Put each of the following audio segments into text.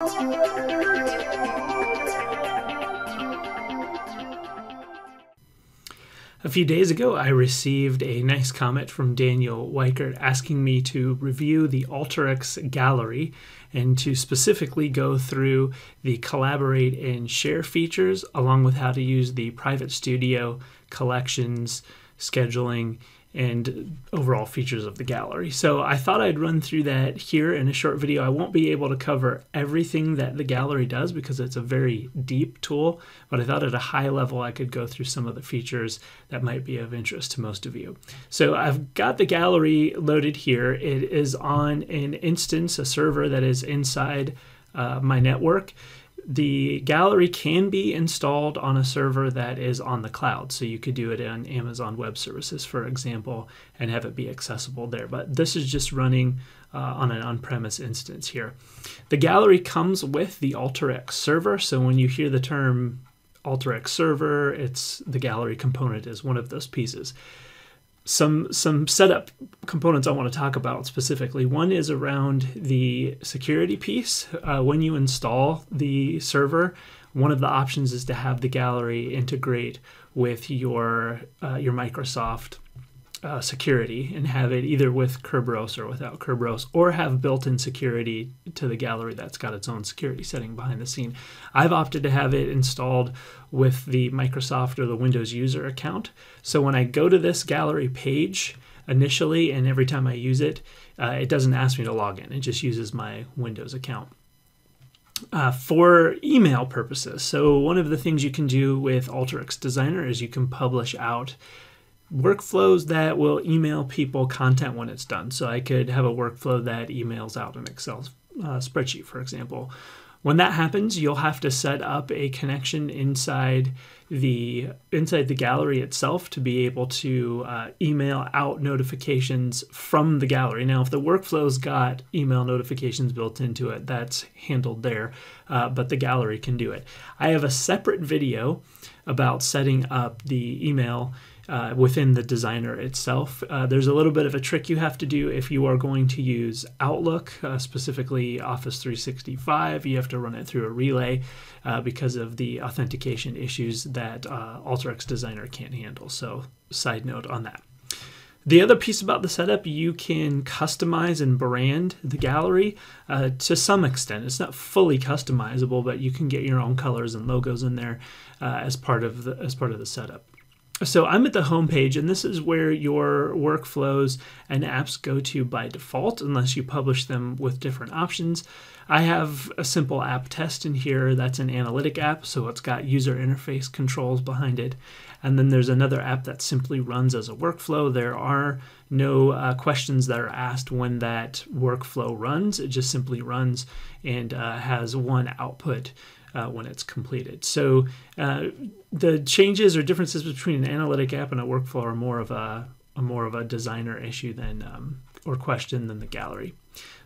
A few days ago, I received a nice comment from Daniel Weichert asking me to review the Alteryx gallery and to specifically go through the collaborate and share features along with how to use the private studio collections, scheduling, and overall features of the gallery. So I thought I'd run through that here in a short video. I won't be able to cover everything that the gallery does because it's a very deep tool, but I thought at a high level I could go through some of the features that might be of interest to most of you. So I've got the gallery loaded here. It is on an instance, a server that is inside uh, my network the gallery can be installed on a server that is on the cloud. So you could do it on Amazon Web Services, for example, and have it be accessible there. But this is just running uh, on an on premise instance here. The gallery comes with the Alteryx server. So when you hear the term Alteryx server, it's the gallery component is one of those pieces some some setup components I want to talk about specifically. One is around the security piece. Uh, when you install the server, one of the options is to have the gallery integrate with your uh, your Microsoft uh, security and have it either with Kerberos or without Kerberos, or have built-in security to the gallery that's got its own security setting behind the scene. I've opted to have it installed with the Microsoft or the Windows user account. So when I go to this gallery page initially, and every time I use it, uh, it doesn't ask me to log in. It just uses my Windows account. Uh, for email purposes. So one of the things you can do with Alteryx Designer is you can publish out workflows that will email people content when it's done. So I could have a workflow that emails out an Excel uh, spreadsheet, for example. When that happens, you'll have to set up a connection inside the inside the gallery itself to be able to uh, email out notifications from the gallery. Now, if the workflow's got email notifications built into it, that's handled there, uh, but the gallery can do it. I have a separate video about setting up the email uh, within the designer itself. Uh, there's a little bit of a trick you have to do if you are going to use Outlook, uh, specifically Office 365. You have to run it through a relay uh, because of the authentication issues that uh, Alteryx Designer can't handle. So, side note on that. The other piece about the setup, you can customize and brand the gallery uh, to some extent. It's not fully customizable, but you can get your own colors and logos in there uh, as part of the as part of the setup. So I'm at the home page, and this is where your workflows and apps go to by default, unless you publish them with different options. I have a simple app test in here that's an analytic app, so it's got user interface controls behind it. And then there's another app that simply runs as a workflow. There are no uh, questions that are asked when that workflow runs. It just simply runs and uh, has one output uh, when it's completed. So uh, the changes or differences between an analytic app and a workflow are more of a, a more of a designer issue than um, or question than the gallery.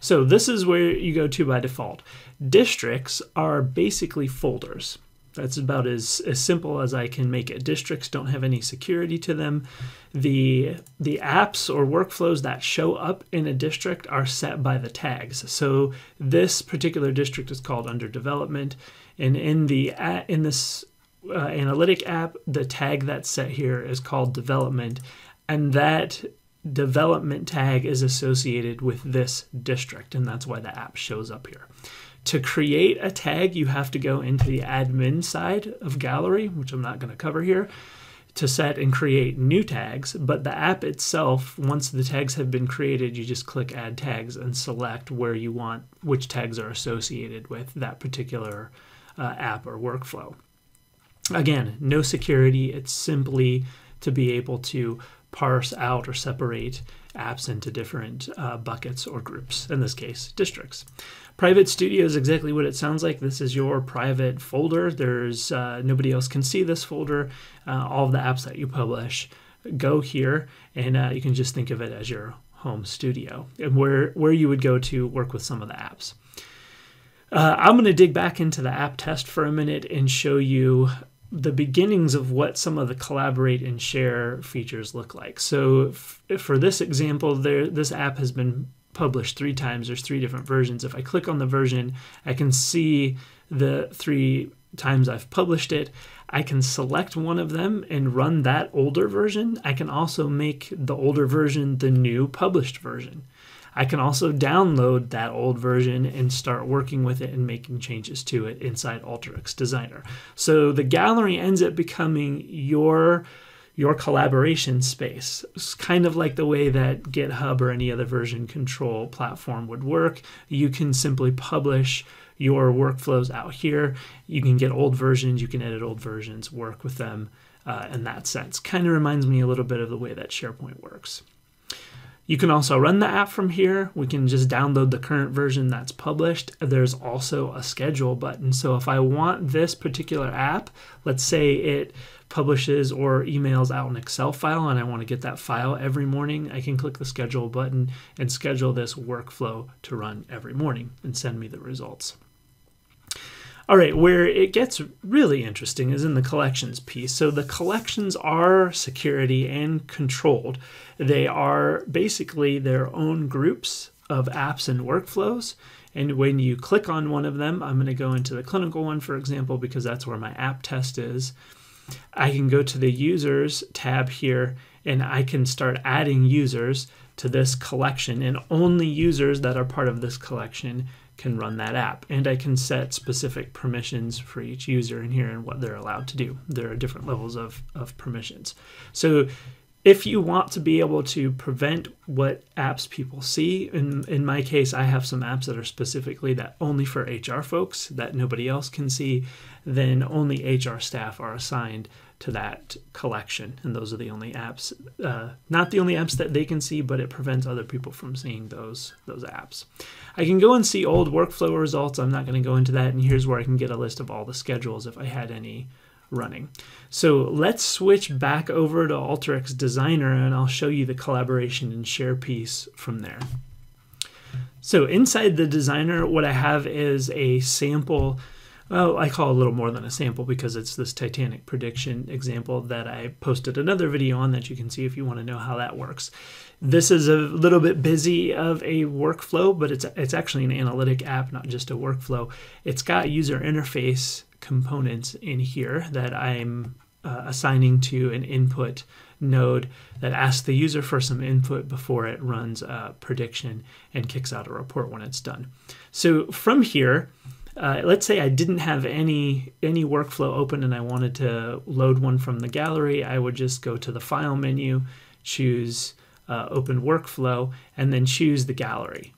So this is where you go to by default. Districts are basically folders. That's about as, as simple as I can make it. Districts don't have any security to them. The, the apps or workflows that show up in a district are set by the tags. So this particular district is called under development. And in, the, in this uh, analytic app, the tag that's set here is called development. And that development tag is associated with this district. And that's why the app shows up here. To create a tag, you have to go into the admin side of Gallery, which I'm not going to cover here, to set and create new tags. But the app itself, once the tags have been created, you just click Add Tags and select where you want, which tags are associated with that particular uh, app or workflow. Again, no security. It's simply to be able to parse out or separate apps into different uh, buckets or groups, in this case, districts. Private Studio is exactly what it sounds like. This is your private folder. There's uh, nobody else can see this folder. Uh, all of the apps that you publish go here, and uh, you can just think of it as your home studio and where where you would go to work with some of the apps. Uh, I'm going to dig back into the app test for a minute and show you the beginnings of what some of the collaborate and share features look like. So for this example, there this app has been published three times. There's three different versions. If I click on the version, I can see the three times I've published it. I can select one of them and run that older version. I can also make the older version the new published version. I can also download that old version and start working with it and making changes to it inside Alteryx Designer. So the gallery ends up becoming your your collaboration space. It's kind of like the way that GitHub or any other version control platform would work. You can simply publish your workflows out here. You can get old versions, you can edit old versions, work with them uh, in that sense. Kind of reminds me a little bit of the way that SharePoint works. You can also run the app from here. We can just download the current version that's published. There's also a schedule button. So if I want this particular app, let's say it publishes or emails out an Excel file and I want to get that file every morning, I can click the schedule button and schedule this workflow to run every morning and send me the results. All right, where it gets really interesting is in the collections piece. So the collections are security and controlled. They are basically their own groups of apps and workflows. And when you click on one of them, I'm going to go into the clinical one, for example, because that's where my app test is. I can go to the users tab here and I can start adding users to this collection and only users that are part of this collection can run that app. And I can set specific permissions for each user in here and what they're allowed to do. There are different levels of, of permissions. So if you want to be able to prevent what apps people see, in, in my case, I have some apps that are specifically that only for HR folks that nobody else can see, then only HR staff are assigned to that collection. And those are the only apps, uh, not the only apps that they can see, but it prevents other people from seeing those, those apps. I can go and see old workflow results. I'm not going to go into that. And here's where I can get a list of all the schedules if I had any running. So let's switch back over to Alteryx Designer and I'll show you the collaboration and share piece from there. So inside the designer, what I have is a sample well, I call it a little more than a sample because it's this Titanic prediction example that I posted another video on that you can see if you want to know how that works. This is a little bit busy of a workflow, but it's it's actually an analytic app, not just a workflow. It's got user interface components in here that I'm uh, assigning to an input node that asks the user for some input before it runs a prediction and kicks out a report when it's done. So from here, uh, let's say I didn't have any any workflow open and I wanted to load one from the gallery, I would just go to the file menu, choose uh, open workflow, and then choose the gallery.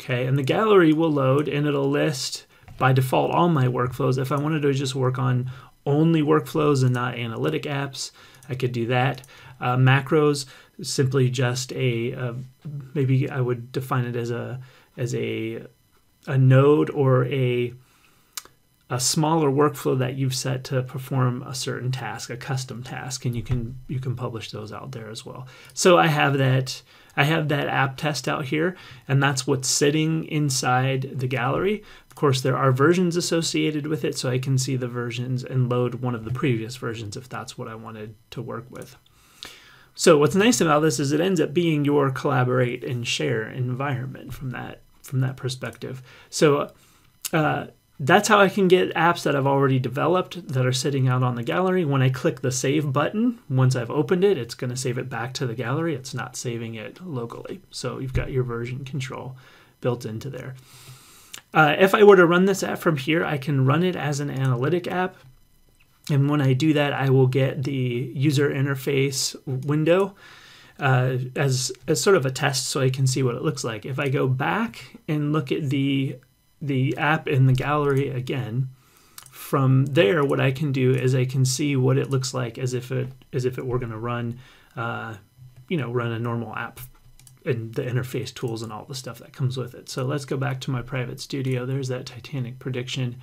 Okay, and the gallery will load and it'll list by default all my workflows. If I wanted to just work on only workflows and not analytic apps, I could do that. Uh, macros, simply just a, a, maybe I would define it as a as a a node or a a smaller workflow that you've set to perform a certain task, a custom task, and you can you can publish those out there as well. So I have that I have that app test out here, and that's what's sitting inside the gallery. Of course, there are versions associated with it, so I can see the versions and load one of the previous versions if that's what I wanted to work with. So what's nice about this is it ends up being your collaborate and share environment from that from that perspective. So uh, that's how I can get apps that I've already developed that are sitting out on the gallery. When I click the save button, once I've opened it, it's going to save it back to the gallery. It's not saving it locally. So you've got your version control built into there. Uh, if I were to run this app from here, I can run it as an analytic app. And when I do that, I will get the user interface window uh, as, as sort of a test so I can see what it looks like. If I go back and look at the the app in the gallery again, from there, what I can do is I can see what it looks like as if it as if it were going to run, uh, you know, run a normal app and the interface tools and all the stuff that comes with it. So let's go back to my private studio. There's that Titanic prediction.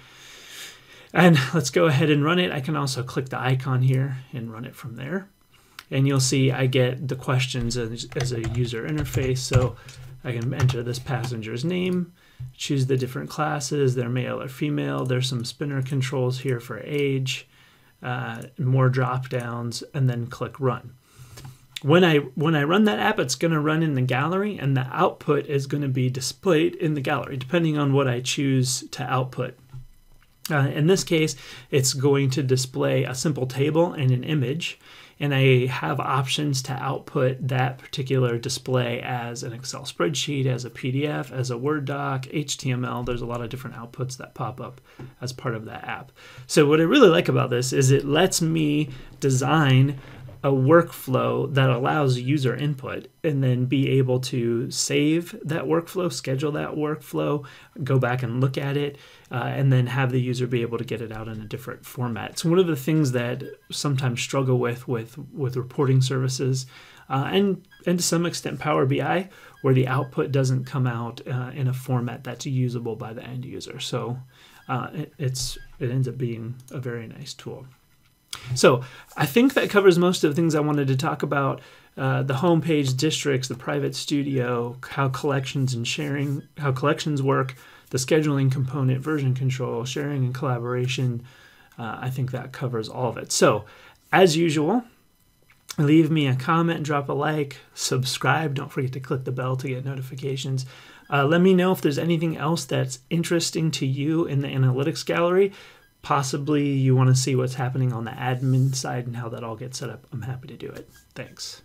And let's go ahead and run it. I can also click the icon here and run it from there. And you'll see I get the questions as, as a user interface. So I can enter this passenger's name, choose the different classes, they're male or female. There's some spinner controls here for age, uh, more drop downs, and then click run. when I when I run that app, it's going to run in the gallery, and the output is going to be displayed in the gallery, depending on what I choose to output. Uh, in this case, it's going to display a simple table and an image, and I have options to output that particular display as an Excel spreadsheet, as a PDF, as a Word doc, HTML. There's a lot of different outputs that pop up as part of that app. So, what I really like about this is it lets me design a workflow that allows user input and then be able to save that workflow, schedule that workflow, go back and look at it, uh, and then have the user be able to get it out in a different format. It's one of the things that sometimes struggle with with with reporting services, uh, and and to some extent Power BI, where the output doesn't come out uh, in a format that's usable by the end user. So uh, it, it's it ends up being a very nice tool. So I think that covers most of the things I wanted to talk about. Uh, the homepage, districts, the private studio, how collections and sharing, how collections work, the scheduling component, version control, sharing and collaboration. Uh, I think that covers all of it. So, as usual, leave me a comment, drop a like, subscribe. Don't forget to click the bell to get notifications. Uh, let me know if there's anything else that's interesting to you in the analytics gallery. Possibly you want to see what's happening on the admin side and how that all gets set up. I'm happy to do it. Thanks.